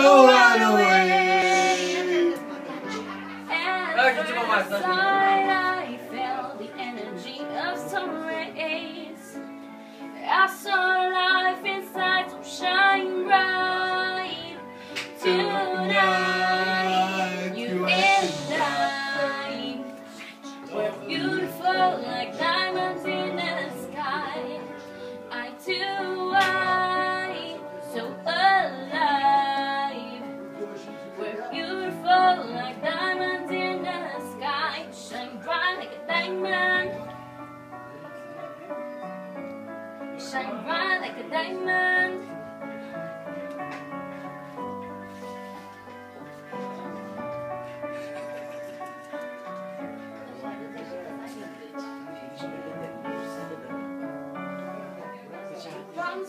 Oh, run away. Tipo mais, first tá? sight I felt the energy of sun rays. I saw life inside so shine bright. Tonight, you and I were beautiful like diamonds like a. Shine bright like a diamond.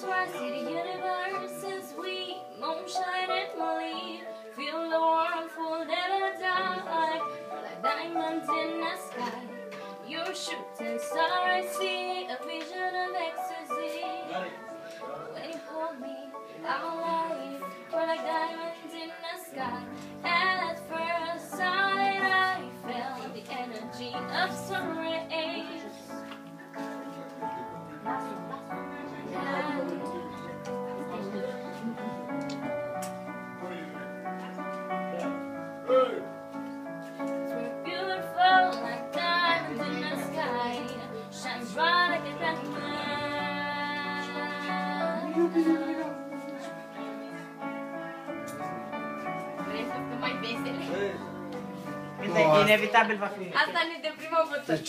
Where I see the universe as we moonshine and believe. Feel the warmth will never die. Like diamonds in the sky. You're shooting star, I see a vision of ecstasy. When you hold me, I'm alive. We're like diamonds in the sky. Inevitabil va fi. Asta ne deprimă vătări.